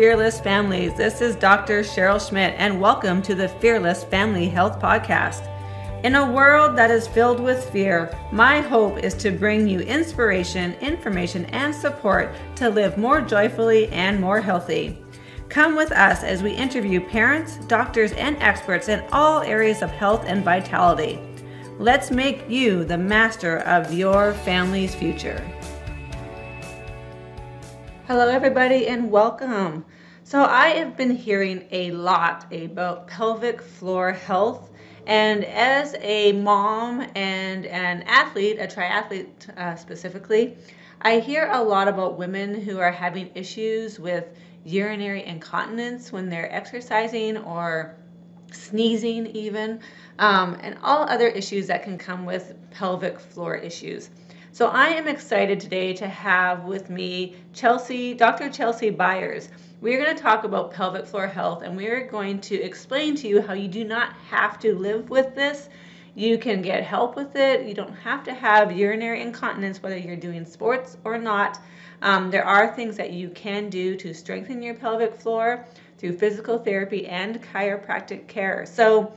Fearless families. This is Dr. Cheryl Schmidt, and welcome to the Fearless Family Health Podcast. In a world that is filled with fear, my hope is to bring you inspiration, information, and support to live more joyfully and more healthy. Come with us as we interview parents, doctors, and experts in all areas of health and vitality. Let's make you the master of your family's future. Hello, everybody, and welcome. So, I have been hearing a lot about pelvic floor health and as a mom and an athlete, a triathlete uh, specifically, I hear a lot about women who are having issues with urinary incontinence when they're exercising or sneezing, even, um, and all other issues that can come with pelvic floor issues. So I am excited today to have with me Chelsea, Dr. Chelsea Beyers. We're going to talk about pelvic floor health and we're going to explain to you how you do not have to live with this. You can get help with it. You don't have to have urinary incontinence, whether you're doing sports or not. Um, there are things that you can do to strengthen your pelvic floor through physical therapy and chiropractic care. So,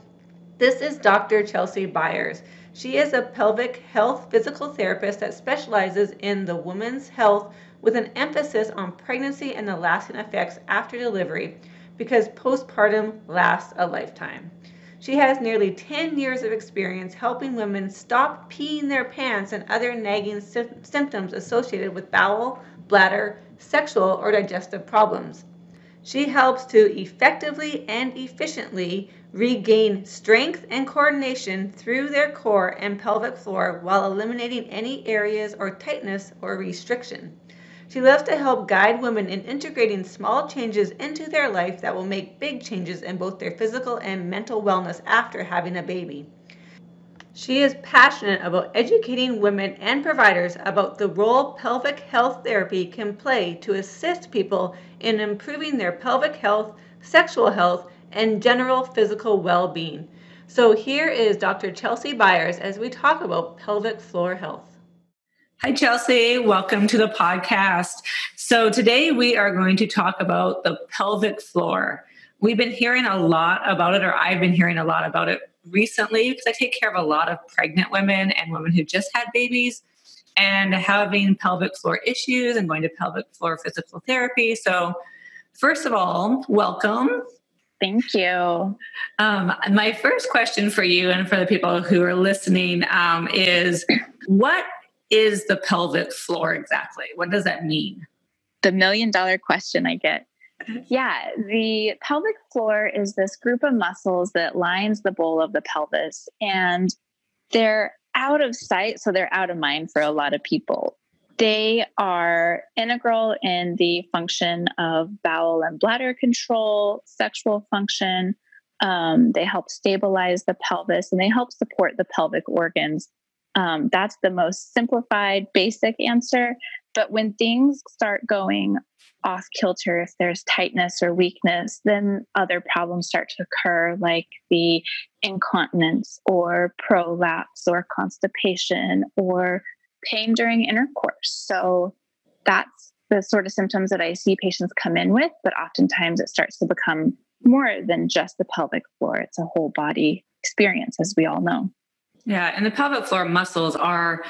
this is Dr. Chelsea Beyers. She is a pelvic health physical therapist that specializes in the woman's health with an emphasis on pregnancy and the lasting effects after delivery because postpartum lasts a lifetime. She has nearly 10 years of experience helping women stop peeing their pants and other nagging sy- symptoms associated with bowel, bladder, sexual, or digestive problems. She helps to effectively and efficiently regain strength and coordination through their core and pelvic floor while eliminating any areas or tightness or restriction. She loves to help guide women in integrating small changes into their life that will make big changes in both their physical and mental wellness after having a baby. She is passionate about educating women and providers about the role pelvic health therapy can play to assist people in improving their pelvic health, sexual health, and general physical well being. So, here is Dr. Chelsea Beyers as we talk about pelvic floor health. Hi, Chelsea. Welcome to the podcast. So, today we are going to talk about the pelvic floor. We've been hearing a lot about it, or I've been hearing a lot about it recently because I take care of a lot of pregnant women and women who just had babies and having pelvic floor issues and going to pelvic floor physical therapy. So, first of all, welcome. Thank you. Um, my first question for you and for the people who are listening um, is what is the pelvic floor exactly? What does that mean? The million dollar question I get. Yeah, the pelvic floor is this group of muscles that lines the bowl of the pelvis, and they're out of sight, so they're out of mind for a lot of people. They are integral in the function of bowel and bladder control, sexual function. Um, they help stabilize the pelvis and they help support the pelvic organs um, that's the most simplified, basic answer. But when things start going off kilter, if there's tightness or weakness, then other problems start to occur, like the incontinence or prolapse or constipation or pain during intercourse. So that's the sort of symptoms that I see patients come in with, but oftentimes it starts to become more than just the pelvic floor. It's a whole body experience, as we all know. Yeah, and the pelvic floor muscles are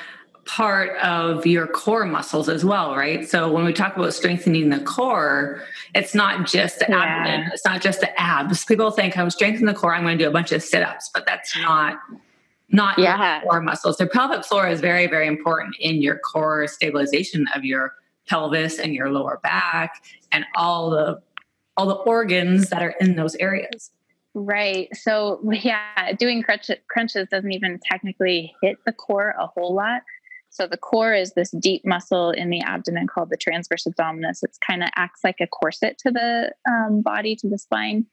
part of your core muscles as well, right? So when we talk about strengthening the core, it's not just the yeah. abdomen, it's not just the abs. People think I'm strengthening the core, I'm going to do a bunch of sit-ups, but that's not not yeah. core muscles. The pelvic floor is very, very important in your core stabilization of your pelvis and your lower back and all the all the organs that are in those areas. Right. So, yeah, doing crunch- crunches doesn't even technically hit the core a whole lot. So, the core is this deep muscle in the abdomen called the transverse abdominis. It kind of acts like a corset to the um, body, to the spine.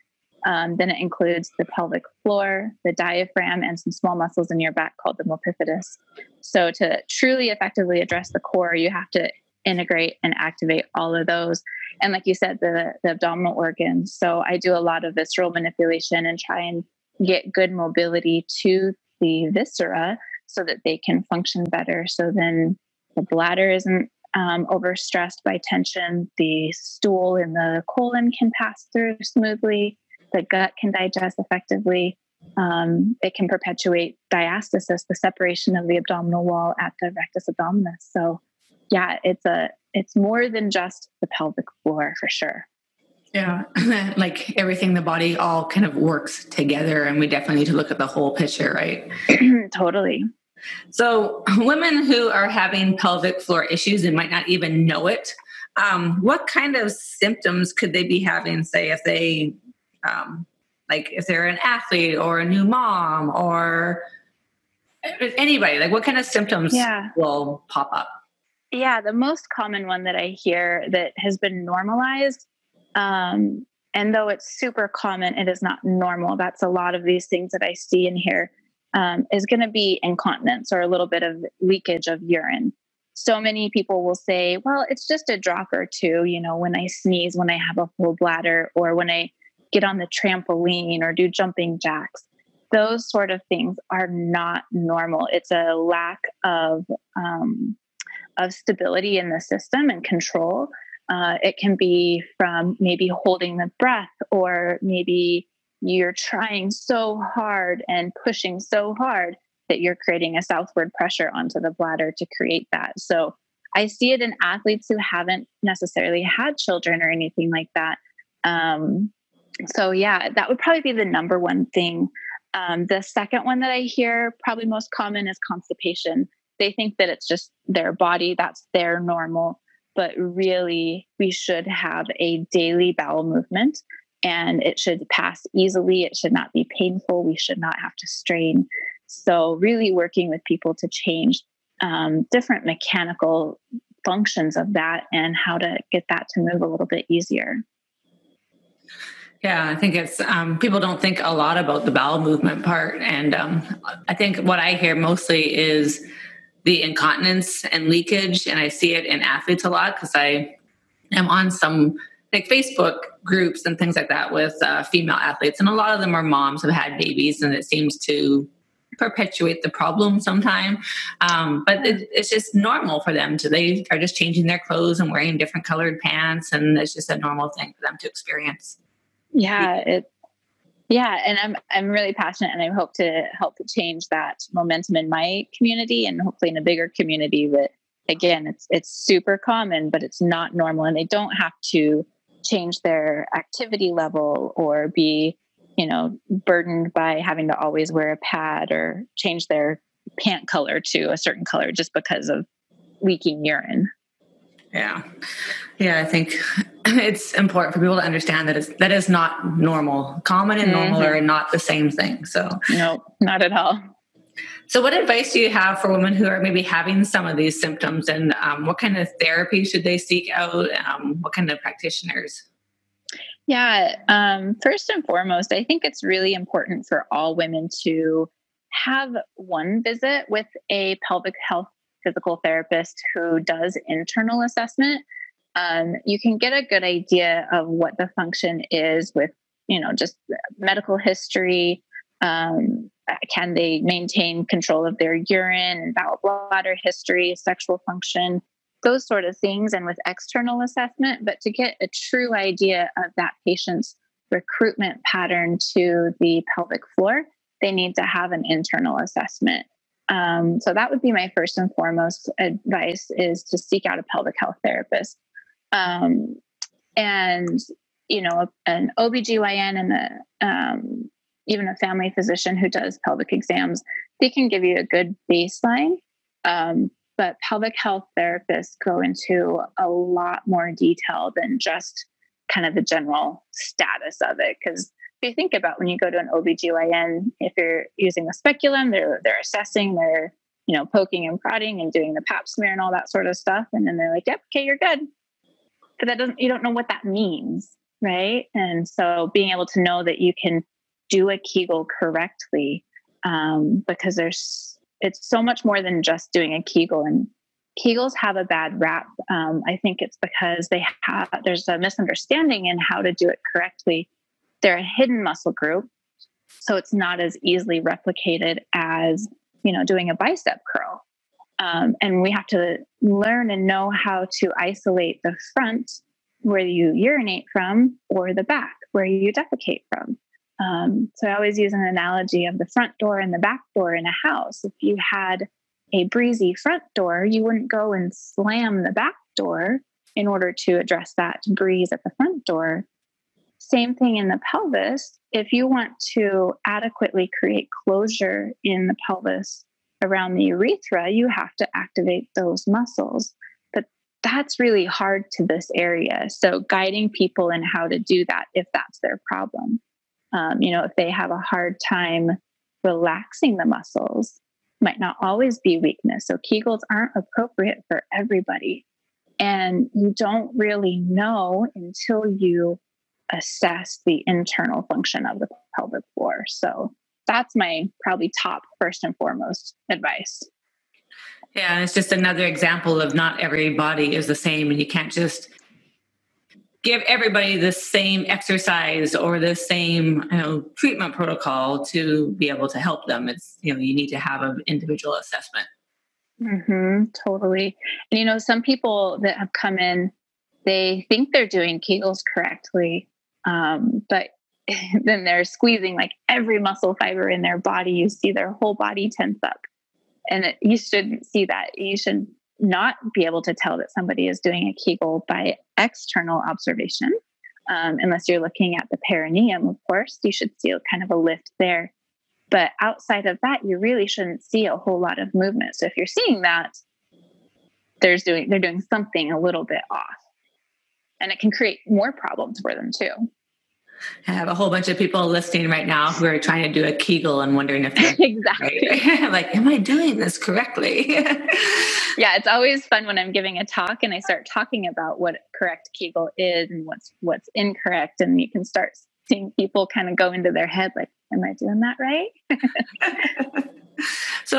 Um, then it includes the pelvic floor, the diaphragm, and some small muscles in your back called the multifidus. So, to truly effectively address the core, you have to integrate and activate all of those. And like you said the, the abdominal organs. So i do a lot of visceral manipulation and try and get good mobility to the viscera so that they can function better. So then the bladder isn't um, overstressed by tension, the stool in the colon can pass through smoothly, the gut can digest effectively. Um, it can perpetuate diastasis, the separation of the abdominal wall at the rectus abdominis. So, yeah, it's a it's more than just the pelvic floor for sure. Yeah, like everything, the body all kind of works together, and we definitely need to look at the whole picture, right? totally. So, women who are having pelvic floor issues and might not even know it, um, what kind of symptoms could they be having? Say, if they, um, like, if they're an athlete or a new mom or anybody, like, what kind of symptoms yeah. will pop up? Yeah, the most common one that I hear that has been normalized, um, and though it's super common, it is not normal. That's a lot of these things that I see and hear um, is going to be incontinence or a little bit of leakage of urine. So many people will say, well, it's just a drop or two, you know, when I sneeze, when I have a full bladder, or when I get on the trampoline or do jumping jacks. Those sort of things are not normal. It's a lack of um, of stability in the system and control. Uh, it can be from maybe holding the breath or maybe you're trying so hard and pushing so hard that you're creating a southward pressure onto the bladder to create that. So I see it in athletes who haven't necessarily had children or anything like that. Um, so, yeah, that would probably be the number one thing. Um, the second one that I hear, probably most common, is constipation. They think that it's just their body, that's their normal. But really, we should have a daily bowel movement and it should pass easily. It should not be painful. We should not have to strain. So, really working with people to change um, different mechanical functions of that and how to get that to move a little bit easier. Yeah, I think it's um, people don't think a lot about the bowel movement part, and um, I think what I hear mostly is the incontinence and leakage, and I see it in athletes a lot because I am on some like Facebook groups and things like that with uh, female athletes, and a lot of them are moms who have had babies, and it seems to perpetuate the problem sometime. Um, but it, it's just normal for them to they are just changing their clothes and wearing different colored pants, and it's just a normal thing for them to experience. Yeah, it. Yeah, and I'm I'm really passionate, and I hope to help change that momentum in my community, and hopefully in a bigger community that again it's it's super common but it's not normal and they don't have to change their activity level or be you know burdened by having to always wear a pad or change their pant color to a certain color just because of leaking urine yeah yeah i think it's important for people to understand that it's that is not normal common and normal mm-hmm. are not the same thing so no not at all so, what advice do you have for women who are maybe having some of these symptoms, and um, what kind of therapy should they seek out? Um, what kind of practitioners? Yeah, um, first and foremost, I think it's really important for all women to have one visit with a pelvic health physical therapist who does internal assessment. Um, you can get a good idea of what the function is with, you know, just medical history, um, can they maintain control of their urine and bowel bladder history, sexual function, those sort of things, and with external assessment. But to get a true idea of that patient's recruitment pattern to the pelvic floor, they need to have an internal assessment. Um, so that would be my first and foremost advice is to seek out a pelvic health therapist. Um, and you know an OBGYN and a um, even a family physician who does pelvic exams, they can give you a good baseline. Um, but pelvic health therapists go into a lot more detail than just kind of the general status of it. Because you think about when you go to an OBGYN, if you're using a speculum, they're they're assessing, they're you know poking and prodding and doing the pap smear and all that sort of stuff, and then they're like, "Yep, okay, you're good." But that doesn't you don't know what that means, right? And so being able to know that you can do a Kegel correctly um, because there's it's so much more than just doing a Kegel and Kegels have a bad rap. Um, I think it's because they have there's a misunderstanding in how to do it correctly. They're a hidden muscle group, so it's not as easily replicated as you know doing a bicep curl. Um, and we have to learn and know how to isolate the front where you urinate from or the back where you defecate from. Um, so I always use an analogy of the front door and the back door in a house. If you had a breezy front door, you wouldn't go and slam the back door in order to address that breeze at the front door. Same thing in the pelvis. If you want to adequately create closure in the pelvis around the urethra, you have to activate those muscles. But that's really hard to this area. So, guiding people in how to do that if that's their problem. Um, you know, if they have a hard time relaxing the muscles, might not always be weakness. So, Kegels aren't appropriate for everybody. And you don't really know until you assess the internal function of the pelvic floor. So, that's my probably top first and foremost advice. Yeah, it's just another example of not every body is the same, and you can't just give everybody the same exercise or the same you know, treatment protocol to be able to help them. It's you know you need to have an individual assessment. Mm-hmm, totally. And you know, some people that have come in, they think they're doing Kegels correctly, um, but then they're squeezing like every muscle fiber in their body. You see their whole body tense up. And it, you shouldn't see that. You should not be able to tell that somebody is doing a Kegel by external observation. Um, unless you're looking at the perineum, of course, you should see kind of a lift there. But outside of that, you really shouldn't see a whole lot of movement. So if you're seeing that, there's doing they're doing something a little bit off. And it can create more problems for them too. I have a whole bunch of people listening right now who are trying to do a Kegel and wondering if exactly right. like, am I doing this correctly? yeah, it's always fun when I'm giving a talk and I start talking about what correct Kegel is and what's what's incorrect, and you can start seeing people kind of go into their head like, am I doing that right?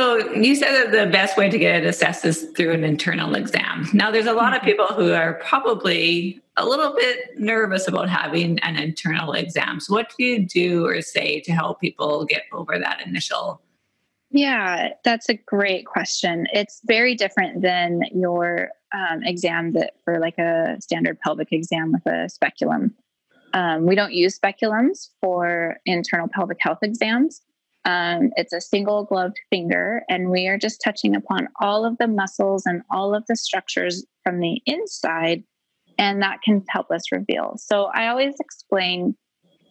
So you said that the best way to get it assessed is through an internal exam. Now, there's a lot of mm-hmm. people who are probably a little bit nervous about having an internal exam. So, what do you do or say to help people get over that initial? Yeah, that's a great question. It's very different than your um, exam that for like a standard pelvic exam with a speculum. Um, we don't use speculums for internal pelvic health exams. Um, it's a single gloved finger, and we are just touching upon all of the muscles and all of the structures from the inside, and that can help us reveal. So I always explain,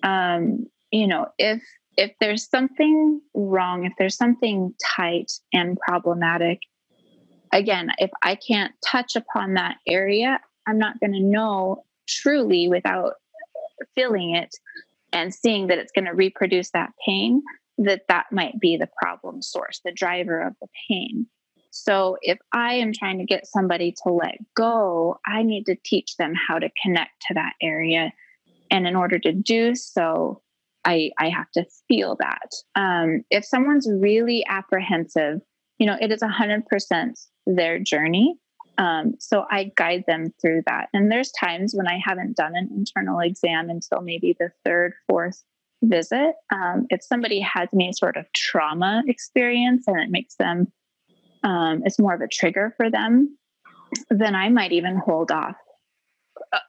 um, you know, if if there's something wrong, if there's something tight and problematic, again, if I can't touch upon that area, I'm not going to know truly without feeling it and seeing that it's going to reproduce that pain that that might be the problem source the driver of the pain. So if i am trying to get somebody to let go i need to teach them how to connect to that area. And in order to do so i i have to feel that. Um, if someone's really apprehensive you know it is 100% their journey. Um, so I guide them through that. And there's times when I haven't done an internal exam until maybe the third, fourth visit. Um, if somebody has any sort of trauma experience and it makes them, um, it's more of a trigger for them, then I might even hold off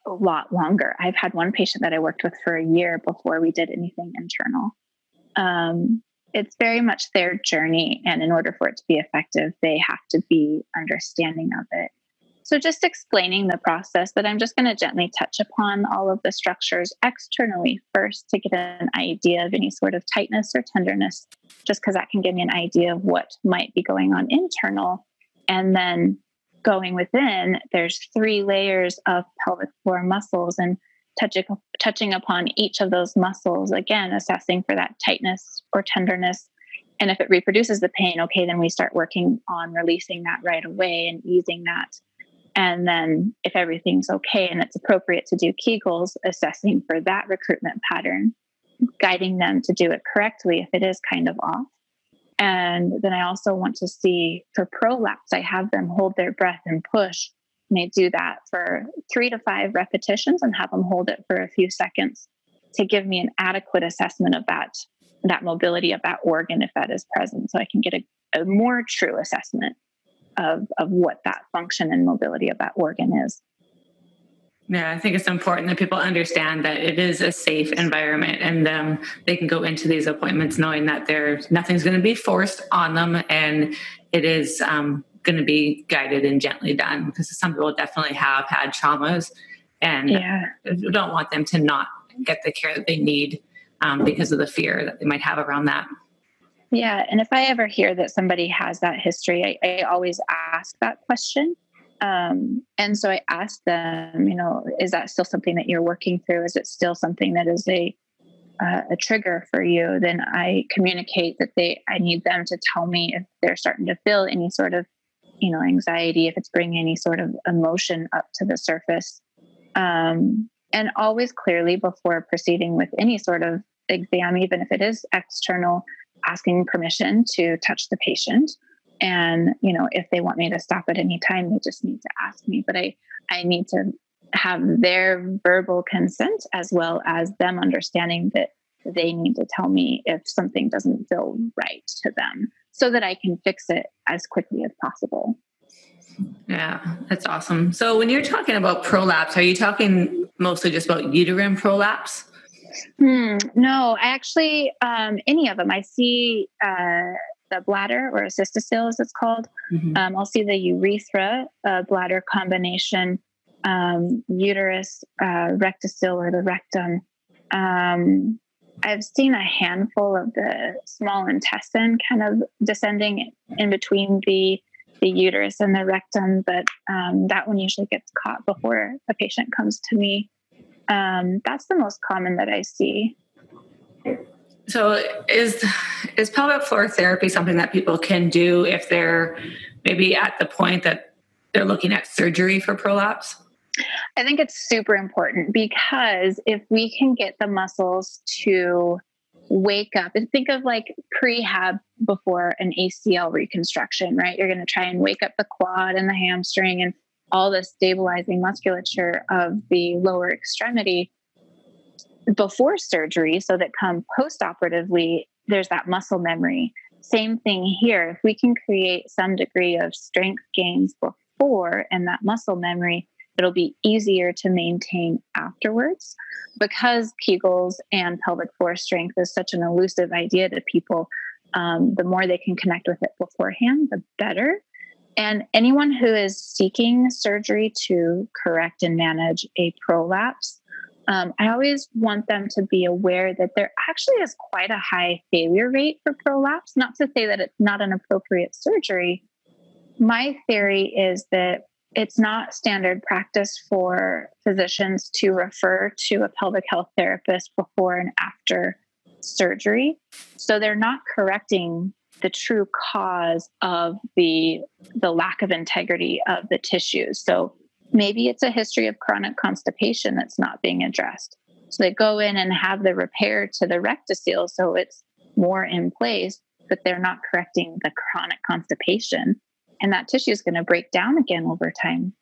a, lot longer. I've had one patient that I worked with for a year before we did anything internal. Um, it's very much their journey. And in order for it to be effective, they have to be understanding of it. So, just explaining the process that I'm just going to gently touch upon all of the structures externally first to get an idea of any sort of tightness or tenderness, just because that can give me an idea of what might be going on internal. And then going within, there's three layers of pelvic floor muscles and touching, touching upon each of those muscles, again, assessing for that tightness or tenderness. And if it reproduces the pain, okay, then we start working on releasing that right away and easing that. And then, if everything's okay and it's appropriate to do Kegels, assessing for that recruitment pattern, guiding them to do it correctly if it is kind of off. And then I also want to see for prolapse, I have them hold their breath and push may do that for three to five repetitions and have them hold it for a few seconds to give me an adequate assessment of that that mobility of that organ if that is present so i can get a, a more true assessment of, of what that function and mobility of that organ is. Yeah, I think it's important that people understand that it is a safe environment and um, they can go into these appointments knowing that there's nothing's going to be forced on them and it is um, going to be guided and gently done because some people definitely have had traumas and yeah. don't want them to not get the care that they need um, because of the fear that they might have around that. Yeah, and if I ever hear that somebody has that history, I, I always ask that question um, and so I ask them, you know, is that still something that you're working through? Is it still something that is a uh, a trigger for you? Then I communicate that they I need them to tell me if they're starting to feel any sort of, you know, anxiety, if it's bringing any sort of emotion up to the surface, um, and always clearly before proceeding with any sort of exam, even if it is external, asking permission to touch the patient. And you know if they want me to stop at any time they just need to ask me. But i i need to have their verbal consent as well as them understanding that they need to tell me if something doesn't feel right to them so that i can fix it as quickly as possible. Yeah that's awesome. So when you're talking about prolapse are you talking mostly just about uterine prolapse Hmm, no, I actually, um, any of them. I see uh, the bladder or a cystocele, as it's called. Mm-hmm. Um, I'll see the urethra uh, bladder combination, um, uterus, uh, rectocele, or the rectum. Um, I've seen a handful of the small intestine kind of descending in between the the uterus and the rectum, but um, that one usually gets caught before a patient comes to me. Um, that's the most common that I see. So is is pelvic floor therapy something that people can do if they're maybe at the point that they're looking at surgery for prolapse? I think it's super important because if we can get the muscles to wake up and think of like prehab before an ACL reconstruction, right? You're going to try and wake up the quad and the hamstring and all the stabilizing musculature of the lower extremity before surgery so that come post operatively, there's that muscle memory. Same thing here. If we can create some degree of strength gains before and that muscle memory, it'll be easier to maintain afterwards. Because Kegels and pelvic floor strength is such an elusive idea to people, um, the more they can connect with it beforehand, the better. And anyone who is seeking surgery to correct and manage a prolapse, um, I always want them to be aware that there actually is quite a high failure rate for prolapse. Not to say that it's not an appropriate surgery. My theory is that it's not standard practice for physicians to refer to a pelvic health therapist before and after surgery. So they're not correcting the true cause of the the lack of integrity of the tissues. So maybe it's a history of chronic constipation that's not being addressed. So they go in and have the repair to the rectocele so it's more in place, but they're not correcting the chronic constipation. And that tissue is going to break down again over time.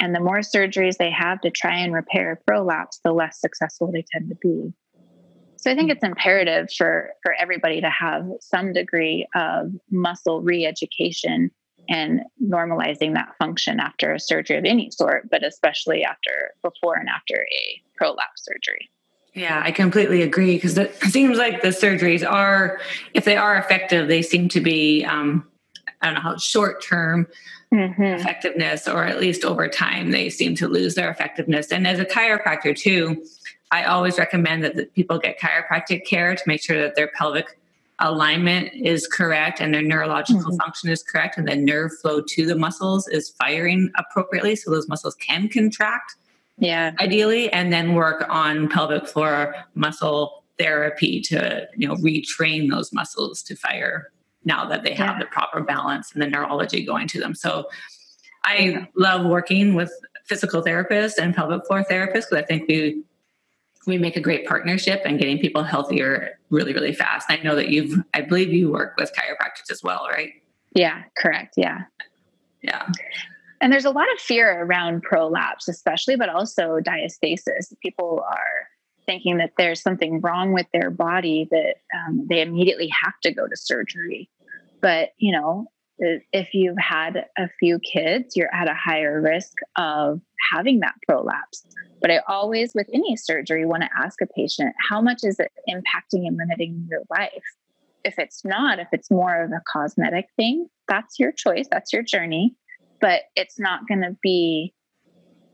And the more surgeries they have to try and repair prolapse, the less successful they tend to be. So I think it's imperative for, for everybody to have some degree of muscle re education and normalizing that function after a surgery of any sort, but especially after before and after a prolapse surgery. Yeah, I completely agree because it seems like the surgeries are, if they are effective, they seem to be, um, I don't know how short term mm-hmm. effectiveness, or at least over time, they seem to lose their effectiveness. And as a chiropractor, too, I always recommend that people get chiropractic care to make sure that their pelvic alignment is correct and their neurological mm-hmm. function is correct and the nerve flow to the muscles is firing appropriately so those muscles can contract yeah ideally and then work on pelvic floor muscle therapy to you know retrain those muscles to fire now that they have yeah. the proper balance and the neurology going to them so i love working with physical therapists and pelvic floor therapists because i think we we make a great partnership and getting people healthier really, really fast. I know that you've, I believe you work with chiropractors as well, right? Yeah, correct. Yeah. Yeah. And there's a lot of fear around prolapse, especially, but also diastasis. People are thinking that there's something wrong with their body that um, they immediately have to go to surgery. But, you know, if you've had a few kids, you're at a higher risk of having that prolapse. But I always, with any surgery, want to ask a patient, how much is it impacting and limiting your life? If it's not, if it's more of a cosmetic thing, that's your choice, that's your journey. But it's not going to be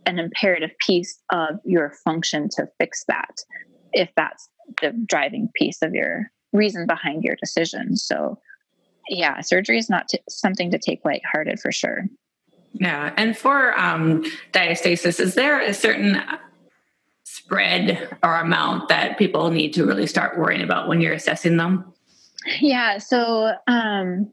an imperative piece of your function to fix that if that's the driving piece of your reason behind your decision. So, yeah, surgery is not t- something to take lighthearted for sure. Yeah. And for um, diastasis, is there a certain spread or amount that people need to really start worrying about when you're assessing them? Yeah. So, um,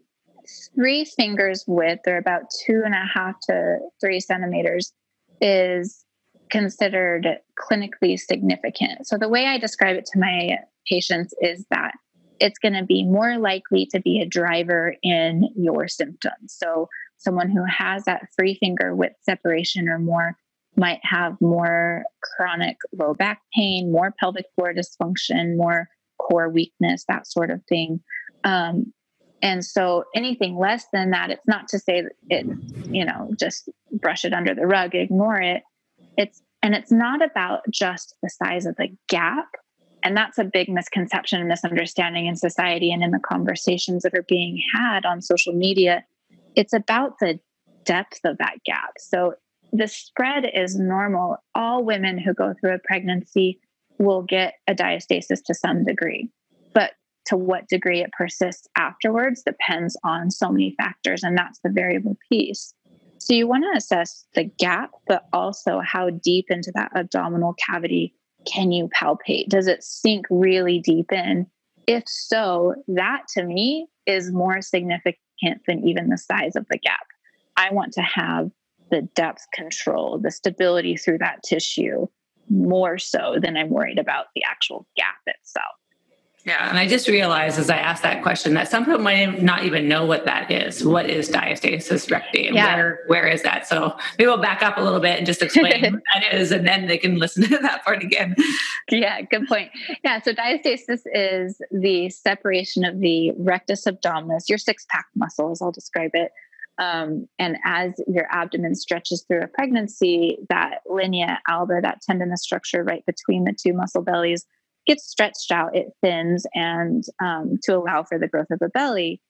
three fingers width, or about two and a half to three centimeters, is considered clinically significant. So, the way I describe it to my patients is that it's going to be more likely to be a driver in your symptoms. So, someone who has that free finger width separation or more might have more chronic low back pain, more pelvic floor dysfunction, more core weakness, that sort of thing. Um, and so anything less than that, it's not to say that it, you know, just brush it under the rug, ignore it. It's, and it's not about just the size of the gap. And that's a big misconception and misunderstanding in society and in the conversations that are being had on social media it's about the depth of that gap. So the spread is normal. All women who go through a pregnancy will get a diastasis to some degree. But to what degree it persists afterwards depends on so many factors, and that's the variable piece. So you want to assess the gap, but also how deep into that abdominal cavity can you palpate? Does it sink really deep in? If so, that to me is more significant than even the size of the gap. I want to have the depth control, the stability through that tissue more so than I'm worried about the actual gap itself. Yeah, and I just realized as I asked that question that some people might not even know what that is. What is diastasis recti? And yeah. where where is that? So maybe we'll back up a little bit and just explain what that is, and then they can listen to that part again. Yeah, good point. Yeah, so diastasis is the separation of the rectus abdominis, your six pack muscles. I'll describe it. Um, and as your abdomen stretches through a pregnancy, that linea alba, that tendinous structure right between the two muscle bellies, gets stretched out, it thins, and um, to allow for the growth of a belly.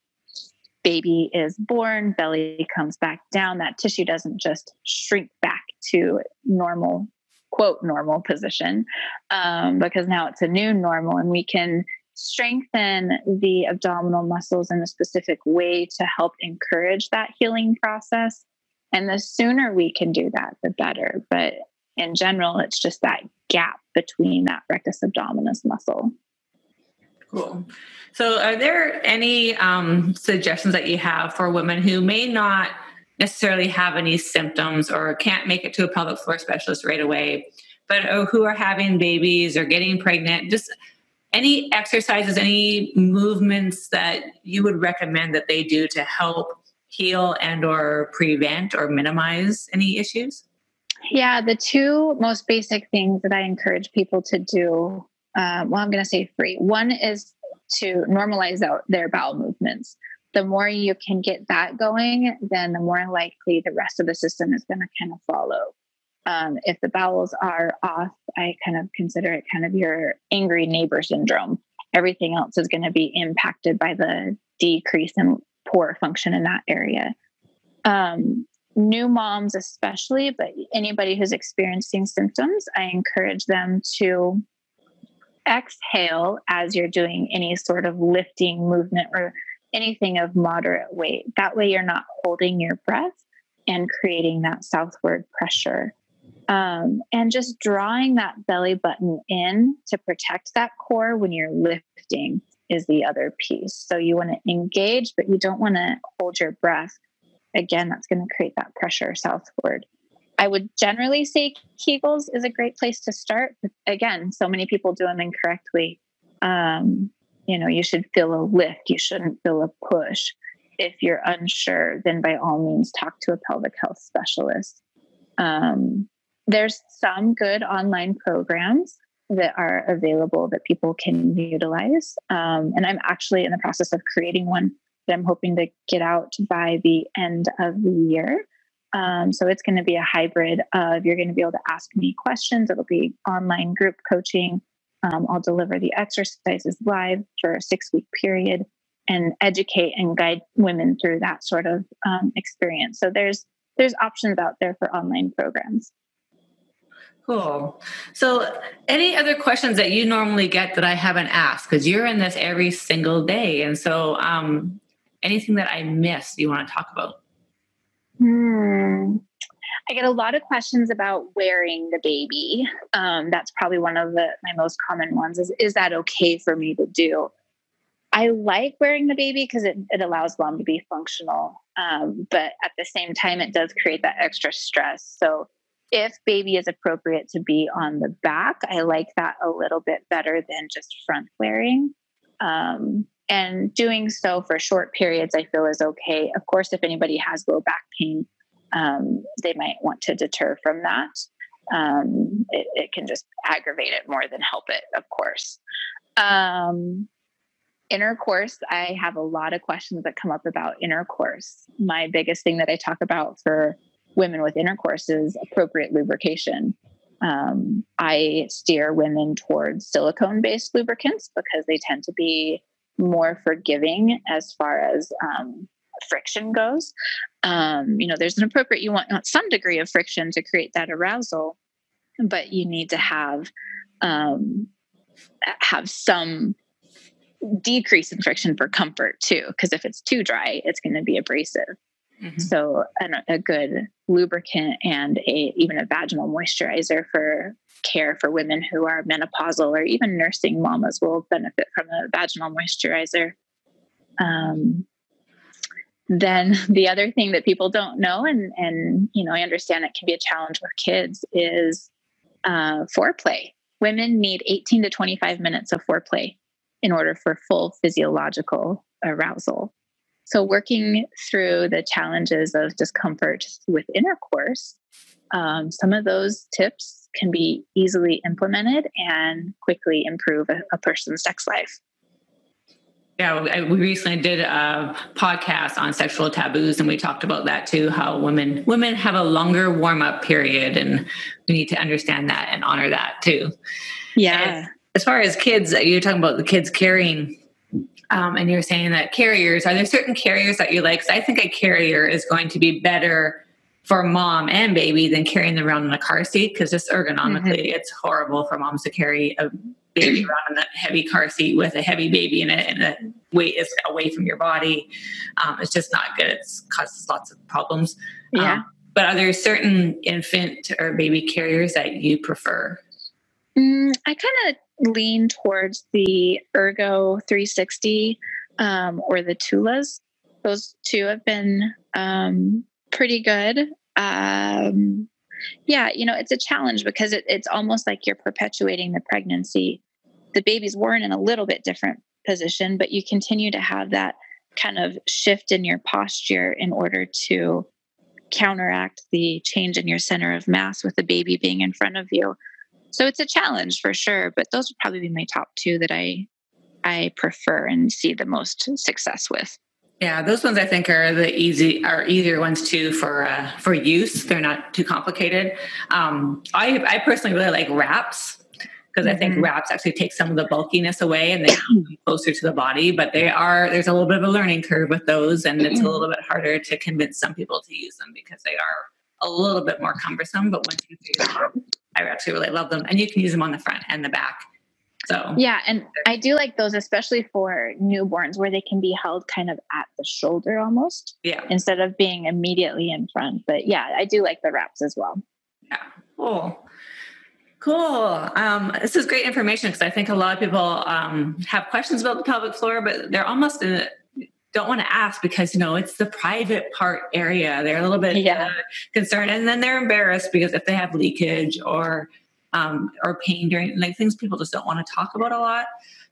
Baby is born, belly comes back down. That tissue doesn't just shrink back to normal, quote, normal position, um, because now it's a new normal, and we can strengthen the abdominal muscles in a specific way to help encourage that healing process. And the sooner we can do that, the better. But in general, it's just that gap between that rectus abdominis muscle. Cool. So, are there any um, suggestions that you have for women who may not necessarily have any symptoms or can't make it to a pelvic floor specialist right away, but oh, who are having babies or getting pregnant? Just any exercises, any movements that you would recommend that they do to help heal and or prevent or minimize any issues? Yeah, the two most basic things that I encourage people to do, um, well, I'm going to say three. One is to normalize out their bowel movements. The more you can get that going, then the more likely the rest of the system is going to kind of follow. Um, if the bowels are off, I kind of consider it kind of your angry neighbor syndrome. Everything else is going to be impacted by the decrease in poor function in that area. Um, new moms, especially, but anybody who's experiencing symptoms, I encourage them to exhale as you're doing any sort of lifting movement or anything of moderate weight. That way, you're not holding your breath and creating that southward pressure. Um, and just drawing that belly button in to protect that core when you're lifting is the other piece. So you want to engage, but you don't want to hold your breath again, that's going to create that pressure southward. I would generally say Kegels is a great place to start. Again, so many people do them incorrectly. Um, you know, you should feel a lift, you shouldn't feel a push. If you're unsure, then by all means talk to a pelvic health specialist. Um, there's some good online programs that are available that people can utilize. Um, and I'm actually in the process of creating one that I'm hoping to get out by the end of the year. Um, so it's going to be a hybrid of you're going to be able to ask me questions. It'll be online group coaching. Um, I'll deliver the exercises live for a six week period and educate and guide women through that sort of um, experience. So there's there's options out there for online programs. Cool. So, any other questions that you normally get that I haven't asked? Because you're in this every single day, and so um, anything that I missed you want to talk about? Hmm. I get a lot of questions about wearing the baby. Um, that's probably one of the my most common ones. Is is that okay for me to do? I like wearing the baby because it, it allows mom to be functional. Um, but at the same time, it does create that extra stress. So if baby is appropriate to be on the back, I like that a little bit better than just front wearing. Um, and doing so for short periods, I feel is okay. Of course, if anybody has low back pain, um, they might want to deter from that. Um, it, it, can just aggravate it more than help it, of course. Um, intercourse, I have a lot of questions that come up about intercourse. My biggest thing that I talk about for women with intercourse is appropriate lubrication. Um, I steer women towards silicone based lubricants because they tend to be more forgiving as far as um, friction goes. Um, you know, there's an appropriate, you want, some degree of friction to create that arousal, but you need to have um, have some decrease in friction for comfort too because if it's too dry it's going to be abrasive mm-hmm. so a, a good lubricant and a even a vaginal moisturizer for care for women who are menopausal or even nursing mamas will benefit from a vaginal moisturizer um, then the other thing that people don't know and and you know i understand it can be a challenge with kids is uh, foreplay women need 18 to 25 minutes of foreplay in order for full physiological arousal. So, working through the challenges of discomfort with intercourse, um, some of those tips can be easily implemented and quickly improve a, a person's sex life. Yeah, we recently did a podcast on sexual taboos, and we talked about that too. How women women have a longer warm up period, and we need to understand that and honor that too. Yeah. And as far as kids, you're talking about the kids carrying, um, and you're saying that carriers, are there certain carriers that you like? Because I think a carrier is going to be better for mom and baby than carrying them around in a car seat because just ergonomically, mm-hmm. it's horrible for moms to carry a baby around in a heavy car seat with a heavy baby in it and the weight is away from your body. Um, it's just not good. It causes lots of problems. Yeah. Um, but are there certain infant or baby carriers that you prefer? Mm, I kind of lean towards the Ergo 360 um, or the Tulas. Those two have been um, pretty good. Um, yeah, you know, it's a challenge because it, it's almost like you're perpetuating the pregnancy. The baby's worn in a little bit different position, but you continue to have that kind of shift in your posture in order to counteract the change in your center of mass with the baby being in front of you. So it's a challenge for sure, but those would probably be my top two that I I prefer and see the most success with. Yeah, those ones I think are the easy are easier ones too for uh, for use. They're not too complicated. Um, I I personally really like wraps because mm-hmm. I think mm-hmm. wraps actually take some of the bulkiness away and they come closer to the body. But they are there's a little bit of a learning curve with those, and it's a little bit harder to convince some people to use them because they are a little bit more cumbersome. But once you figure out I actually really love them. And you can use them on the front and the back. So yeah, and I do like those, especially for newborns, where they can be held kind of at the shoulder almost. Yeah. Instead of being immediately in front. But yeah, I do like the wraps as well. Yeah. Cool. Cool. Um, this is great information because I think a lot of people um, have questions about the pelvic floor, but they're almost in a, don't want to ask because you know it's the private part area. They're a little bit yeah. uh, concerned and then they're embarrassed because if they have leakage or um, or pain during like things people just don't want to talk about a lot.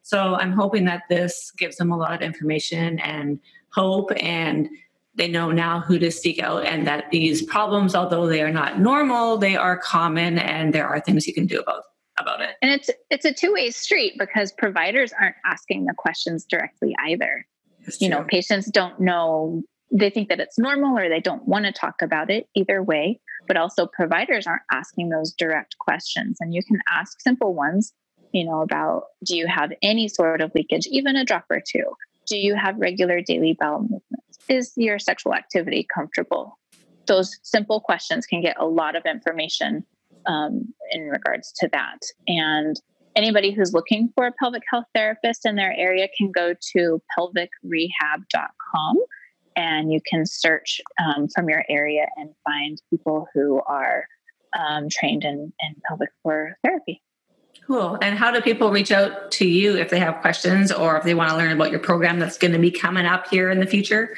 So i'm hoping that this gives them a lot of information and hope and they know now who to seek out and that these problems although they are not normal they are common and there are things you can do about about it. And it's it's a two-way street because providers aren't asking the questions directly either you know patients don't know they think that it's normal or they don't want to talk about it either way but also providers aren't asking those direct questions. And you can ask simple ones you know about do you have any sort of leakage? Even a drop or two. Do you have regular daily bowel movements? Is your sexual activity comfortable? Those simple questions can get a lot of information um, in regards to that. And anybody who's looking for a pelvic health therapist in their area can go to pelvicrehab.com and you can search um, from your area and find people who are um, trained in, in pelvic floor therapy. Cool. And how do people reach out to you if they have questions or if they want to learn about your program that's going to be coming up here in the future?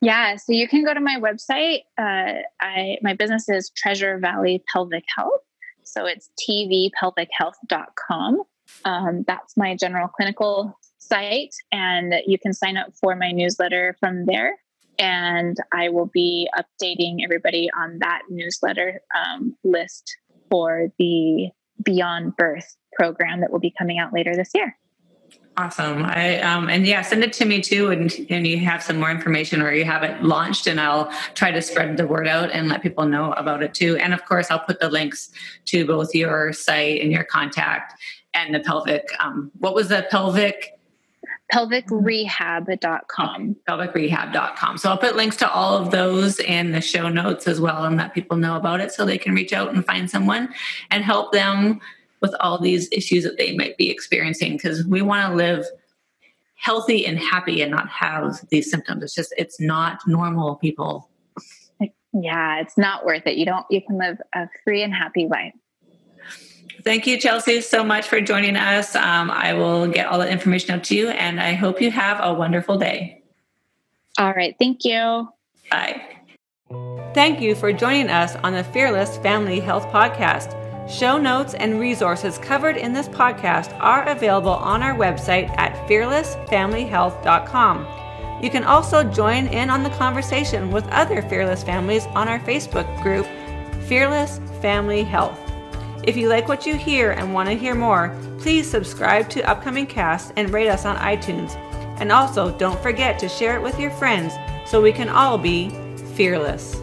Yeah, so you can go to my website. Uh, I my business is Treasure Valley Pelvic Health, so it's tvpelvichealth.com. Um, that's my general clinical site, and you can sign up for my newsletter from there. And I will be updating everybody on that newsletter um, list for the Beyond Birth program that will be coming out later this year. Awesome. I um and yeah, send it to me too and and you have some more information or you have it launched and I'll try to spread the word out and let people know about it too. And of course I'll put the links to both your site and your contact and the pelvic um what was the pelvic pelvicrehab.com pelvicrehab.com so i'll put links to all of those in the show notes as well and let people know about it so they can reach out and find someone and help them with all these issues that they might be experiencing because we want to live healthy and happy and not have these symptoms it's just it's not normal people yeah it's not worth it you don't you can live a free and happy life Thank you, Chelsea, so much for joining us. Um, I will get all the information out to you, and I hope you have a wonderful day. All right. Thank you. Bye. Thank you for joining us on the Fearless Family Health Podcast. Show notes and resources covered in this podcast are available on our website at fearlessfamilyhealth.com. You can also join in on the conversation with other fearless families on our Facebook group, Fearless Family Health. If you like what you hear and want to hear more, please subscribe to upcoming casts and rate us on iTunes. And also, don't forget to share it with your friends so we can all be fearless.